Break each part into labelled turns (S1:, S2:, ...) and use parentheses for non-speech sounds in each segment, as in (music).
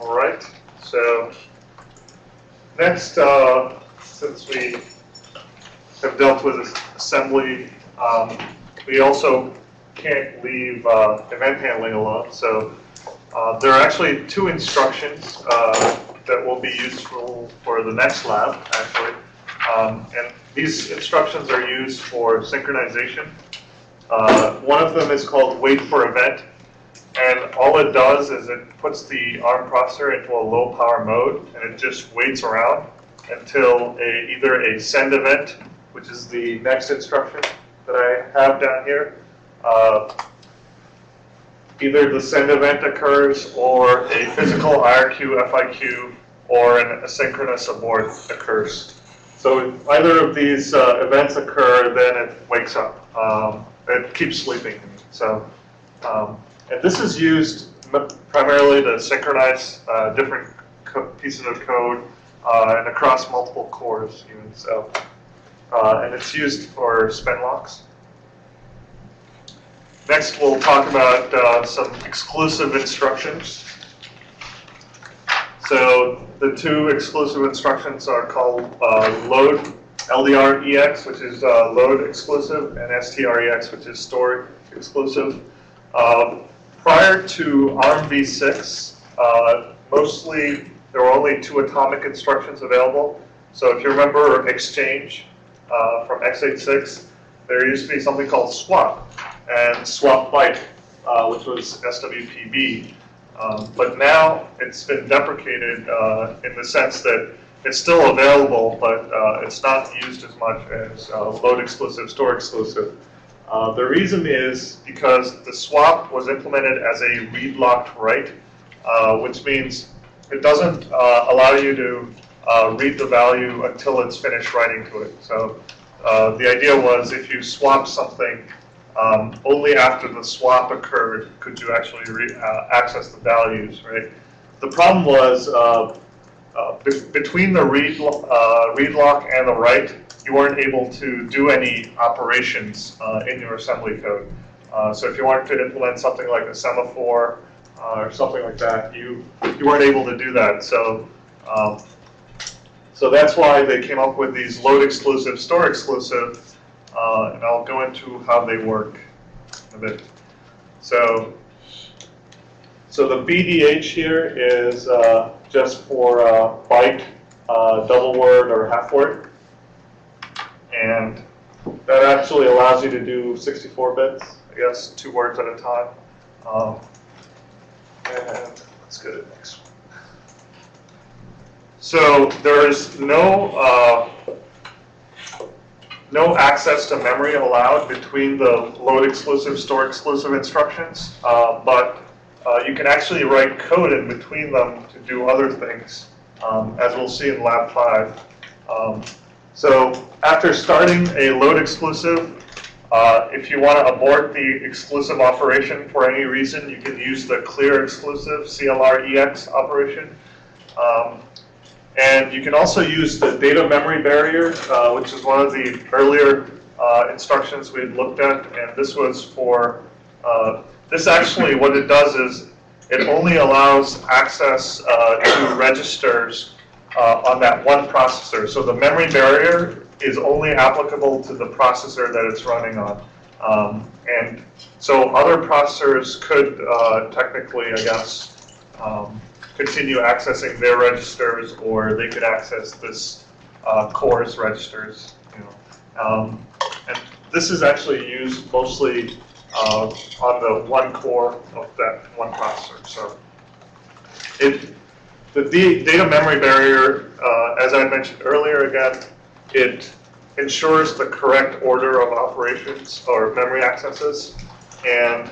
S1: All right, so next, uh, since we have dealt with assembly, um, we also can't leave uh, event handling alone. So uh, there are actually two instructions uh, that will be useful for the next lab, actually. Um, and these instructions are used for synchronization. Uh, one of them is called wait for event. And all it does is it puts the ARM processor into a low power mode and it just waits around until a, either a send event, which is the next instruction that I have down here, uh, either the send event occurs or a physical IRQ, FIQ, or an asynchronous abort occurs. So if either of these uh, events occur, then it wakes up. Um, it keeps sleeping. So, um, and this is used primarily to synchronize uh, different pieces of code uh, and across multiple cores even. So, uh, and it's used for spin locks. Next, we'll talk about uh, some exclusive instructions. So the two exclusive instructions are called uh, load LDR-EX, which is uh, load exclusive, and STR-EX, which is store exclusive. Uh, prior to ARMv6, uh, mostly there were only two atomic instructions available. So if you remember exchange uh, from x86, there used to be something called swap and swap byte, uh, which was SWPB. Um, but now it's been deprecated uh, in the sense that it's still available, but uh, it's not used as much as uh, load exclusive, store exclusive. Uh, the reason is because the swap was implemented as a read locked write, uh, which means it doesn't uh, allow you to read the value until it's finished writing to it. So the idea was if you swap something um, only after the swap occurred could you actually uh, access the values, right? The problem was uh, uh, be between the read, uh, read lock and the write, you weren't able to do any operations uh, in your assembly code. Uh, so if you wanted to implement something like a semaphore or something like that, you, you weren't able to do that. So, um, so that's why they came up with these load exclusive, store exclusive, uh, and I'll go into how they work a bit. So, so the BDH here is uh, just for uh, byte, uh, double word, or half word. And that actually allows you to do 64 bits, I guess, two words at a time. Um, and let's go to the next one. So there is no uh, no access to memory allowed between the load exclusive, store exclusive instructions, uh, but uh, you can actually write code in between them to do other things, um, as we'll see in Lab 5. Um, so after starting a load exclusive, uh, if you want to abort the exclusive operation for any reason, you can use the clear exclusive CLR-EX operation. Um, and you can also use the data memory barrier, uh, which is one of the earlier uh, instructions we had looked at. And this was for, uh, this actually, what it does is it only allows access uh, to registers uh, on that one processor. So the memory barrier is only applicable to the processor that it's running on. Um, and so other processors could uh, technically, I guess, um, continue accessing their registers, or they could access this uh, core's registers. You know. Um, and this is actually used mostly uh, on the one core of that one processor. So it, the data memory barrier, uh, as I mentioned earlier again, it ensures the correct order of operations or memory accesses. And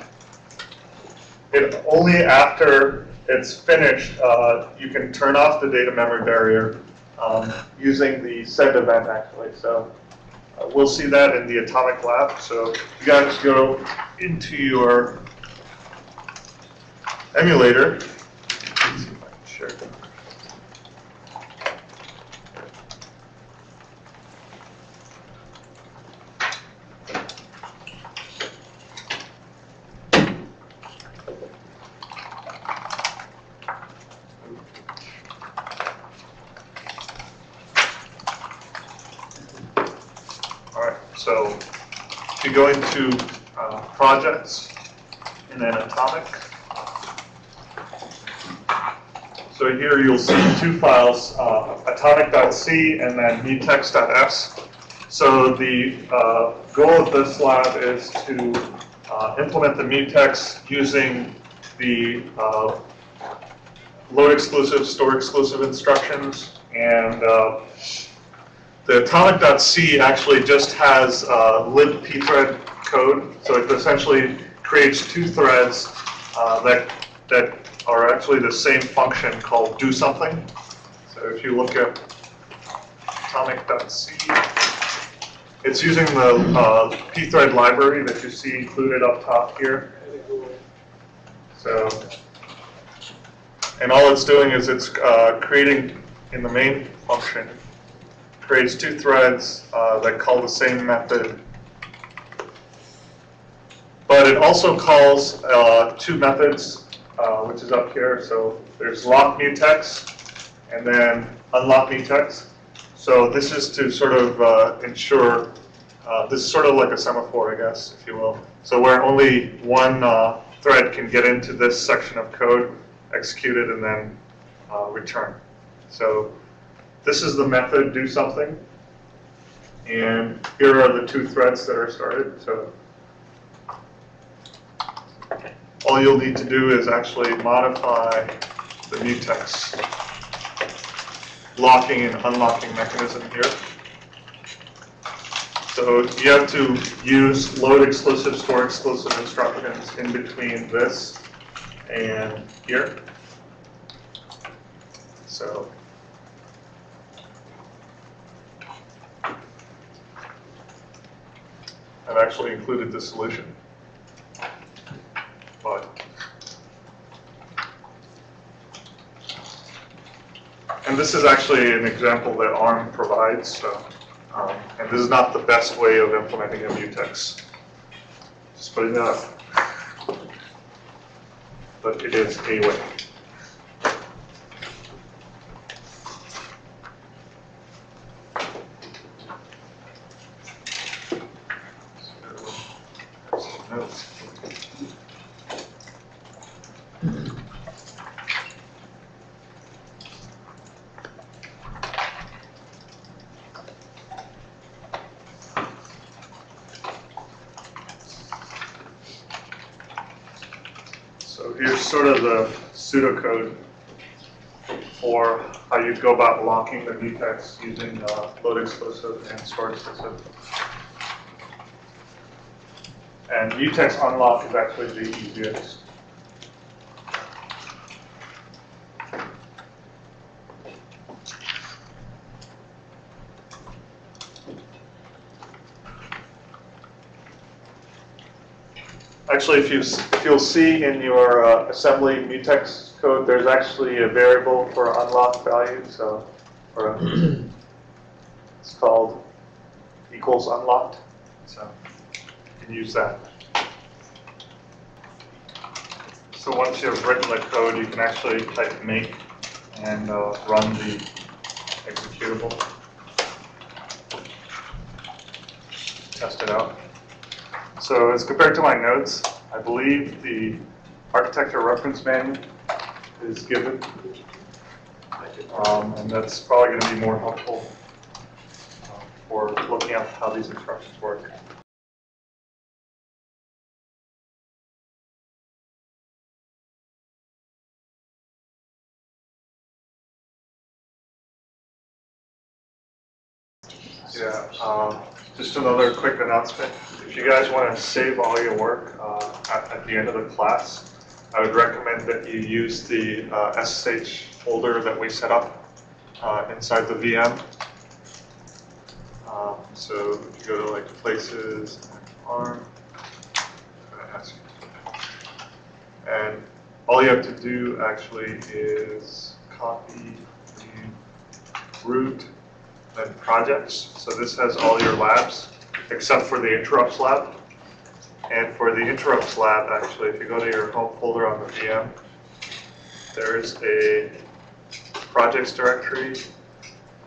S1: it only after it's finished, uh, you can turn off the data memory barrier um, using the send event actually. So uh, we'll see that in the atomic lab. So you guys go into your emulator sure. So if you go into uh, projects and then atomic, here you'll see two files, uh, atomic.c and then mutex.s. So the uh, goal of this lab is to uh, implement the mutex using the uh, load exclusive, store exclusive instructions, and uh, the atomic.c actually just has uh, libpthread code, so it essentially creates two threads that that are actually the same function called do something. So if you look at atomic.c, it's using the uh, pthread library that you see included up top here. So, and all it's doing is it's uh, creating in the main function creates two threads uh, that call the same method. But it also calls uh, two methods, uh, which is up here. So there's lock mutex and then unlock mutex. So this is to sort of uh, ensure, uh, this is sort of like a semaphore, I guess, if you will. So where only one uh, thread can get into this section of code, execute it, and then uh, return. So this is the method do something. And here are the two threads that are started. So all you'll need to do is actually modify the mutex locking and unlocking mechanism here. So you have to use load exclusive, store exclusive instructions in between this and here. So I've actually included the solution. And this is actually an example that ARM provides, so, um, and this is not the best way of implementing a mutex. Just putting that up. But it is a way. So, some notes. So here's sort of the pseudocode for how you go about locking the mutex using uh, load exclusive and store exclusive. And mutex unlock is actually the easiest. Actually, if you, if you'll see in your uh, assembly mutex code, there's actually a variable for unlock value, so, or a- (clears throat) it's called equals unlocked, so you can use that. So once you've written the code, you can actually type make and uh, run the executable. Test it out. So as compared to my notes, I believe the architecture reference manual is given. Um, and that's probably going to be more helpful uh, for looking at how these instructions work. Yeah, um, just another quick announcement. If you guys want to save all your work uh, at, at the end of the class, I would recommend that you use the uh, SSH folder that we set up uh, inside the VM. Um, so if you go to like places, ARM, ask you. and all you have to do actually is copy the root then projects. So this has all your labs, except for the interrupts lab. And for the interrupts lab, actually, if you go to your home folder on the VM, there is a projects directory,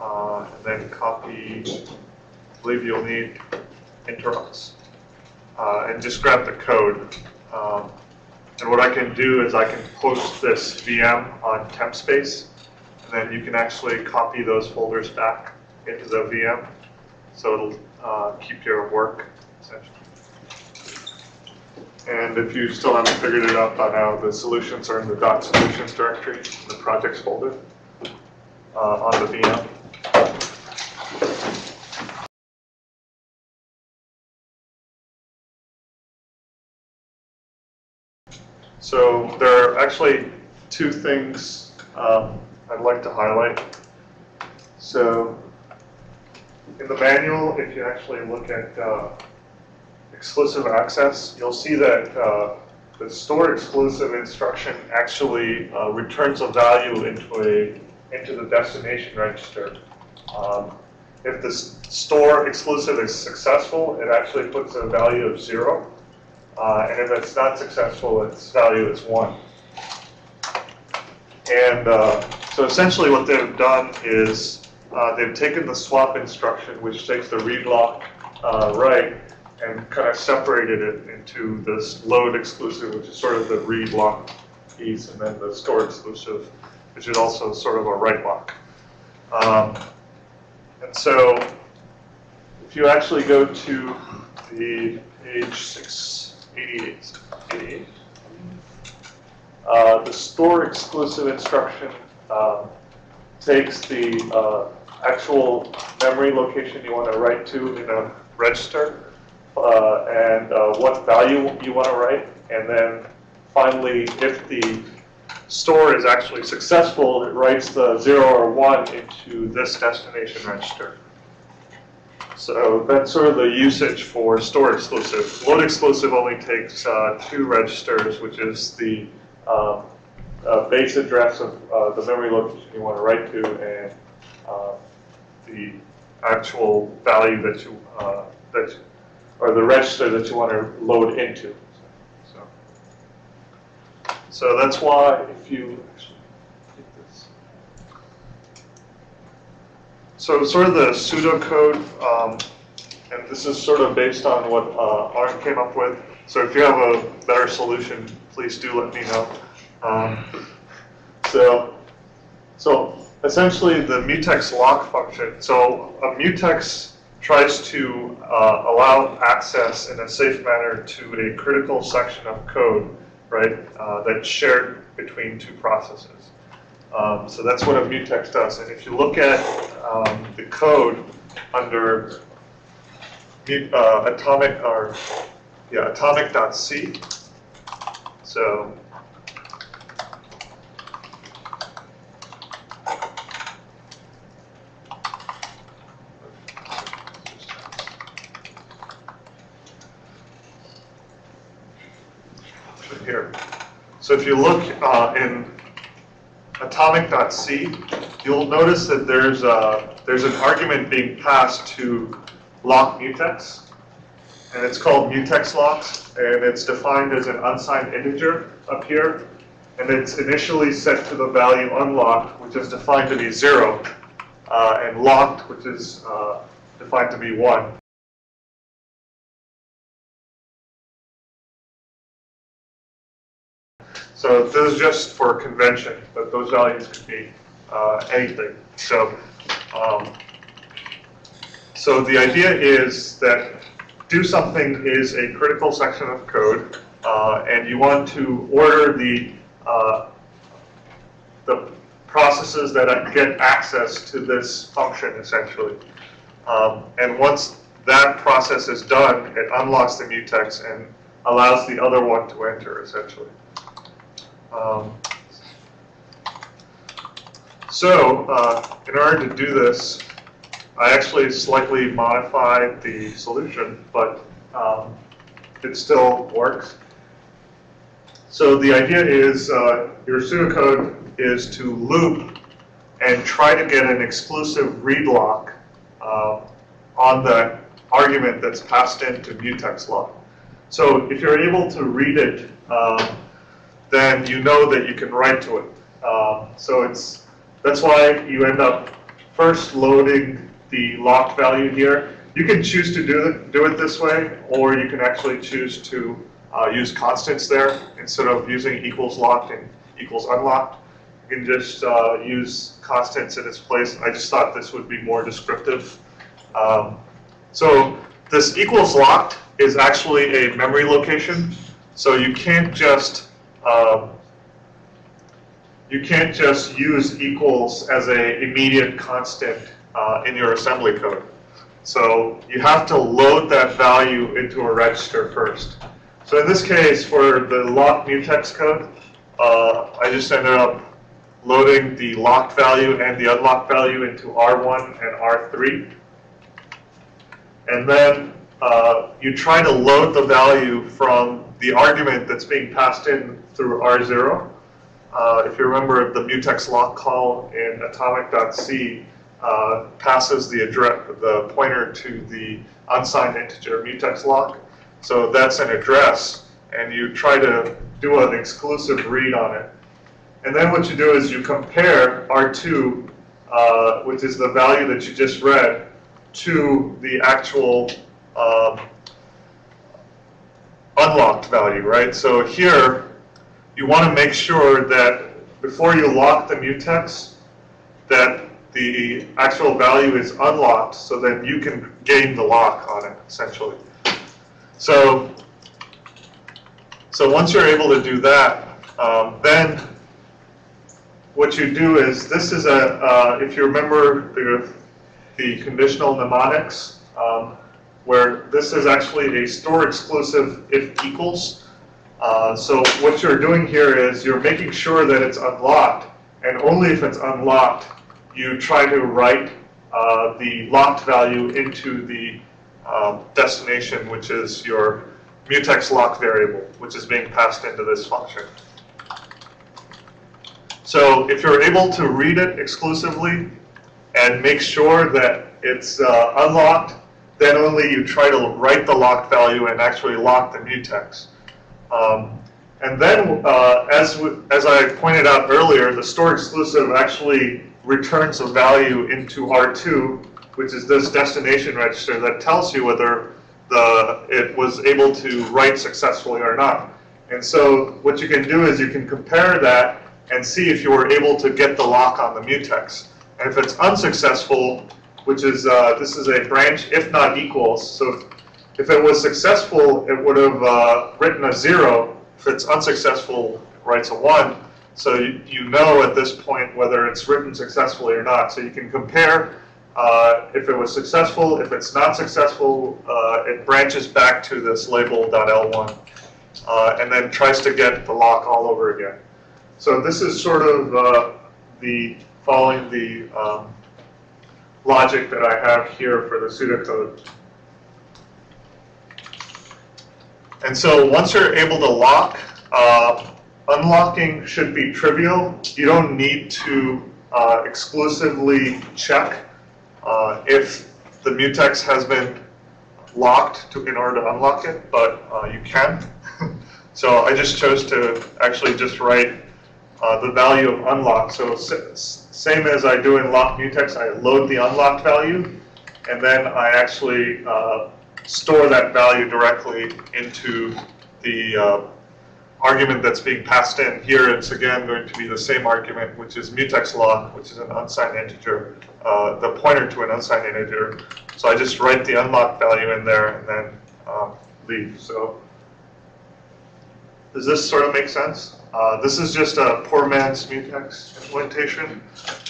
S1: uh, and then copy, I believe you'll need interrupts. uh, and just grab the code. Um, and what I can do is I can post this VM on TempSpace, and then you can actually copy those folders back into the VM, so it'll uh, keep your work essentially. And if you still haven't figured it out by now, the solutions are in the dot solutions directory, the projects folder uh, on the VM. So there are actually two things um, I'd like to highlight. So in the manual, if you actually look at uh, exclusive access, you'll see that uh, the store exclusive instruction actually uh, returns a value into a into the destination register. Um, if the store exclusive is successful, it actually puts a value of zero. Uh, and if it's not successful, its value is one. And uh, so essentially what they've done is uh, they've taken the swap instruction, which takes the read lock uh, right, and kind of separated it into this load exclusive, which is sort of the read lock piece, and then the store exclusive, which is also sort of a write lock. Um, and so if you actually go to the page 688, 88, uh, the store exclusive instruction um, takes the uh, actual memory location you want to write to in a register uh, and uh, what value you want to write, and then finally, if the store is actually successful, it writes the zero or one into this destination register. So that's sort of the usage for store exclusive. Load exclusive only takes uh, two registers, which is the um, uh, base address of uh, the memory location you want to write to and uh, the actual value that you uh, that or the register that you want to load into. So, so that's why if you. So sort of the pseudocode, um, and this is sort of based on what uh, Art came up with. So if you have a better solution, please do let me know. Um, so, so essentially the mutex lock function. So a mutex tries to uh, allow access in a safe manner to a critical section of code, right, uh, that's shared between two processes. Um, so that's what a mutex does. And if you look at um, the code under uh, atomic or yeah atomic.c, so right here. So if you look uh, in atomic.c, you'll notice that there's a, there's an argument being passed to lock mutex, and it's called mutex locks, and it's defined as an unsigned integer up here, and it's initially set to the value unlocked, which is defined to be zero, uh, and locked, which is uh, defined to be one. So this is just for convention, but those values could be uh, anything. So, um, so the idea is that do something is a critical section of code, uh, and you want to order the uh, the processes that get access to this function essentially. Um, and once that process is done, it unlocks the mutex and allows the other one to enter essentially. Um, so, uh, in order to do this, I actually slightly modified the solution, but um, it still works. So the idea is uh, your pseudocode is to loop and try to get an exclusive read lock uh, on the argument that's passed into mutex lock. So if you're able to read it, um, then you know that you can write to it. Um, so it's that's why you end up first loading the locked value here. You can choose to do it, do it this way, or you can actually choose to uh, use constants there instead of using equals locked and equals unlocked. You can just uh, use constants in its place. I just thought this would be more descriptive. Um, so this equals locked is actually a memory location. So you can't just um, you can't just use equals as a immediate constant uh, in your assembly code. So you have to load that value into a register first. So in this case, for the locked mutex code, uh, I just ended up loading the locked value and the unlocked value into R1 and R3. And then uh, you try to load the value from the argument that's being passed in through R0. Uh, if you remember, the mutex lock call in atomic.c uh, passes the address, the pointer to the unsigned integer mutex lock. So that's an address, and you try to do an exclusive read on it. And then what you do is you compare R2, uh, which is the value that you just read, to the actual um, unlocked value, right? So here, you want to make sure that before you lock the mutex, that the actual value is unlocked so that you can gain the lock on it, essentially. So, so once you're able to do that, um, then what you do is, this is a, uh, if you remember the, the conditional mnemonics, um, where this is actually a store exclusive if equals. Uh, so what you're doing here is you're making sure that it's unlocked, and only if it's unlocked, you try to write uh, the locked value into the uh, destination, which is your mutex lock variable, which is being passed into this function. So if you're able to read it exclusively and make sure that it's uh, unlocked, then only you try to write the locked value and actually lock the mutex. Um, and then, uh, as, as I pointed out earlier, the store exclusive actually returns a value into R2, which is this destination register that tells you whether the, it was able to write successfully or not. And so what you can do is you can compare that and see if you were able to get the lock on the mutex. And if it's unsuccessful, which is, uh, this is a branch if not equals, so if it was successful, it would have uh, written a zero. If it's unsuccessful, it writes a one. So you, you know at this point whether it's written successfully or not. So you can compare uh, if it was successful. If it's not successful, uh, it branches back to this label.l1 uh, and then tries to get the lock all over again. So this is sort of uh, the following the um, logic that I have here for the pseudocode. And so once you're able to lock, uh, unlocking should be trivial. You don't need to uh, exclusively check uh, if the mutex has been locked to, in order to unlock it, but uh, you can. (laughs) so I just chose to actually just write uh, the value of unlock. So same as I do in lock mutex, I load the unlocked value, and then I actually uh, store that value directly into the uh, argument that's being passed in. Here it's again going to be the same argument, which is mutex lock, which is an unsigned integer, uh, the pointer to an unsigned integer. So I just write the unlocked value in there and then um, leave. So does this sort of make sense? Uh, this is just a poor man's mutex implementation,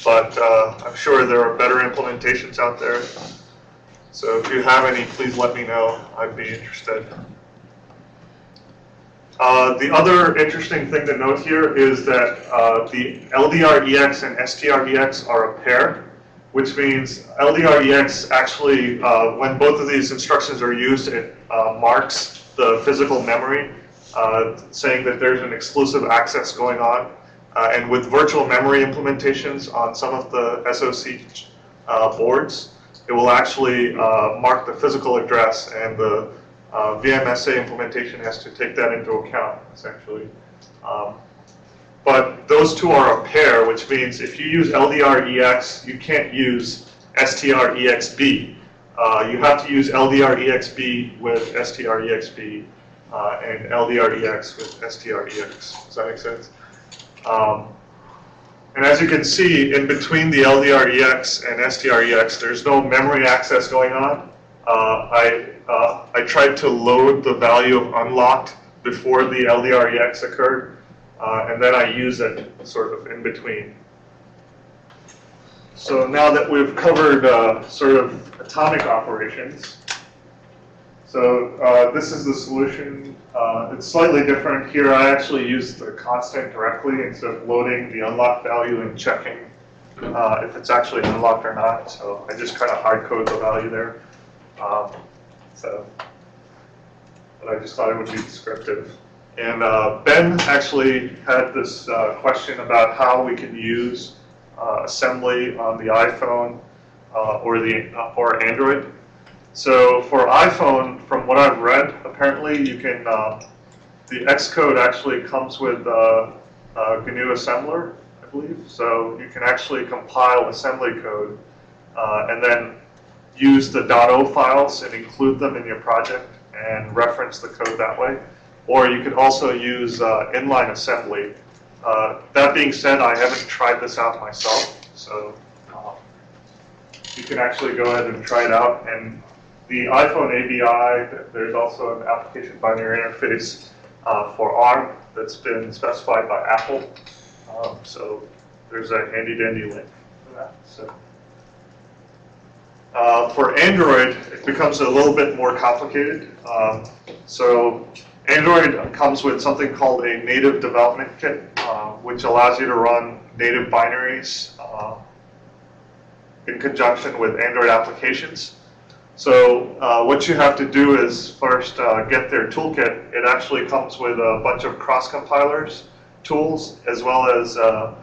S1: but uh, I'm sure there are better implementations out there. So if you have any, please let me know. I'd be interested. Uh, the other interesting thing to note here is that uh, the LDREX and STREX are a pair, which means LDREX actually, uh, when both of these instructions are used, it uh, marks the physical memory, saying that there's an exclusive access going on. Uh, and with virtual memory implementations on some of the SOC boards, it will actually mark the physical address and the uh, VMSA implementation has to take that into account, essentially. Um, but those two are a pair, which means if you use LDREX, you can't use STREXB. uh, you have to use LDREXB with STREXB uh, and LDREX with STREX. Does that make sense? Um, and as you can see, in between the LDREX and STREX, there's no memory access going on. Uh, I, uh, I tried to load the value of unlocked before the LDREX occurred, uh, and then I use it sort of in between. So now that we've covered uh, sort of atomic operations, so uh, this is the solution. Uh, it's slightly different here. I actually use the constant directly instead of loading the unlocked value and checking uh, if it's actually unlocked or not. So I just kind of hard code the value there. Um, so, but I just thought it would be descriptive. And uh, Ben actually had this uh, question about how we can use uh, assembly on the iPhone or the or Android. So for iPhone, from what I've read, apparently you can, uh, the Xcode actually comes with uh, uh, GNU assembler, I believe. So you can actually compile assembly code uh, and then use the .o files and include them in your project and reference the code that way. Or you could also use uh, inline assembly. Uh, that being said, I haven't tried this out myself, so you can actually go ahead and try it out. And the iPhone ABI, there's also an application binary interface uh, for ARM that's been specified by Apple. Um, so there's a handy dandy link for that. So uh, for Android, it becomes a little bit more complicated. Um, so Android comes with something called a native development kit, uh, which allows you to run native binaries uh, in conjunction with Android applications. So uh, what you have to do is first uh, get their toolkit. It actually comes with a bunch of cross compilers tools as well as uh,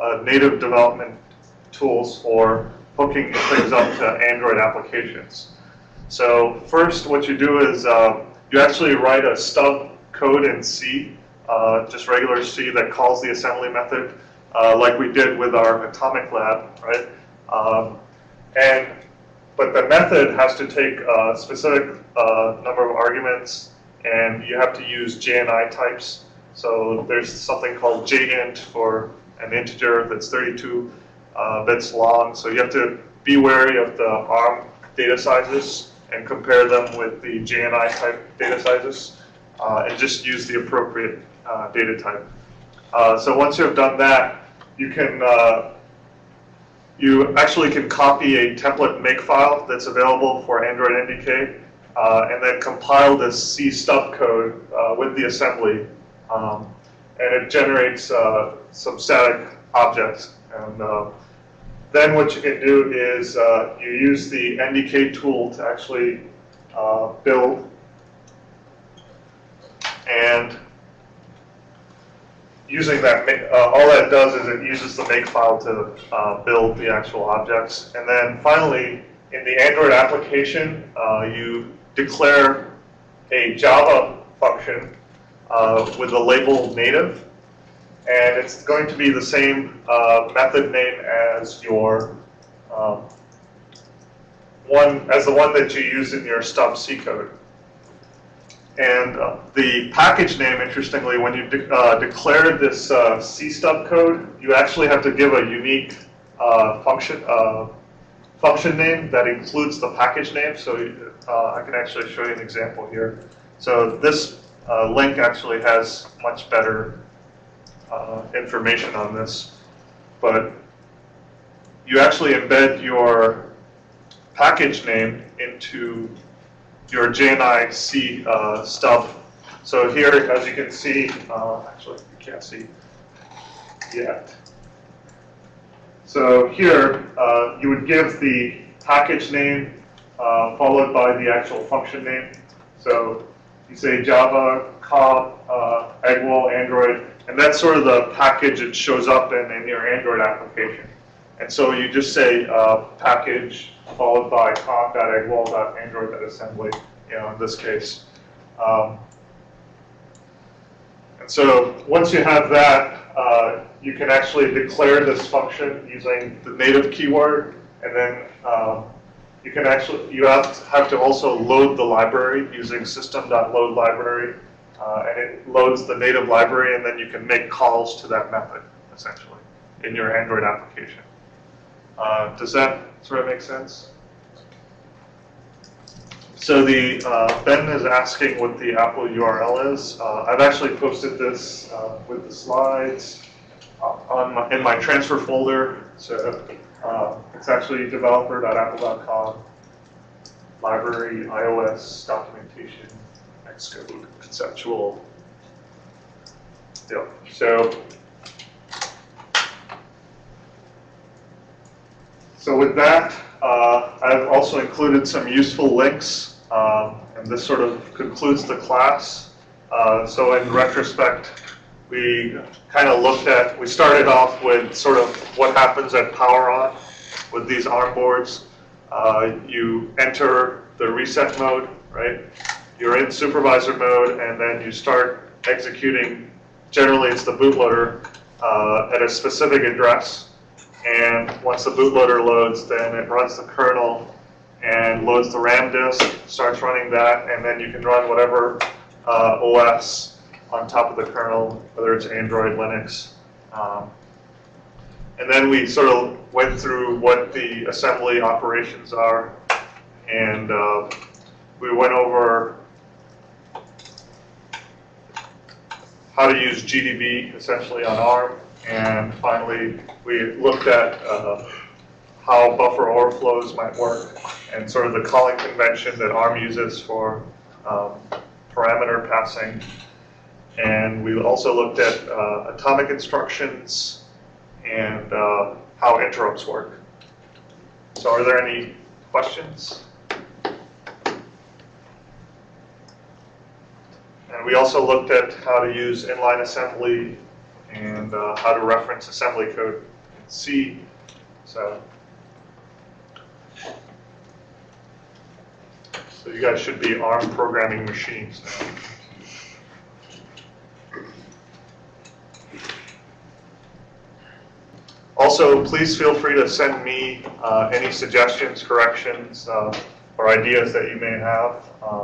S1: uh native development tools for hooking things up to Android applications. So first what you do is uh, you actually write a stub code in C, uh, just regular C that calls the assembly method like we did with our atomic lab, right? Um, and but the method has to take a specific uh, number of arguments, and you have to use JNI types. So there's something called JInt for an integer that's 32 uh, bits long. So you have to be wary of the ARM data sizes and compare them with the JNI type data sizes, uh, and just use the appropriate uh, data type. Uh, so once you have done that, you can uh, you actually can copy a template makefile that's available for Android NDK uh, and then compile this C stub code uh, with the assembly. Um, and it generates uh, some static objects. And uh, then what you can do is uh, you use the NDK tool to actually uh, build and using that, uh, all that does is it uses the makefile to uh, build the actual objects. And then finally, in the Android application, uh, you declare a Java function uh, with the label native. And it's going to be the same uh, method name as your um, one as the one that you use in your stub C code. And uh, the package name, interestingly, when you de uh, declare this uh, C stub code, you actually have to give a unique uh, function uh, function name that includes the package name. So uh, I can actually show you an example here. So this link actually has much better information on this, but you actually embed your package name into your JNI C uh, stuff. So here, as you can see, uh, actually you can't see yet. So here, uh, you would give the package name uh, followed by the actual function name. So you say Java, com, uh, Eggwall, Android, and that's sort of the package it shows up in in your Android application. And so you just say uh, package followed by com.eggwall.android.assembly, you know, in this case. Um, and so once you have that, uh, you can actually declare this function using the native keyword, and then um, you can actually, you have to, have to also load the library using system.loadLibrary, uh, and it loads the native library, and then you can make calls to that method, essentially, in your Android application. Uh, does that sort of make sense? So the, uh, Ben is asking what the Apple URL is. Uh, I've actually posted this uh, with the slides uh, on my, in my transfer folder. So uh, it's actually developer.apple.com, library, iOS, documentation, Xcode, conceptual. Yeah. So So with that, uh, I've also included some useful links, um, and this sort of concludes the class. Uh, so in retrospect, we kind of looked at, we started off with sort of what happens at power on with these ARM boards. Uh, you enter the reset mode, right? You're in supervisor mode, and then you start executing, generally it's the bootloader, uh, at a specific address. And once the bootloader loads, then it runs the kernel and loads the RAM disk, starts running that, and then you can run whatever uh, OS on top of the kernel, whether it's Android, Linux. Um, and then we sort of went through what the assembly operations are, and uh, we went over how to use GDB essentially on ARM, and finally, we looked at uh, how buffer overflows might work and sort of the calling convention that ARM uses for um, parameter passing. And we also looked at uh, atomic instructions and uh, how interrupts work. So are there any questions? And we also looked at how to use inline assembly and uh, how to reference assembly code in C. So, so you guys should be ARM programming machines now. Also, please feel free to send me uh, any suggestions, corrections, uh, or ideas that you may have. Um,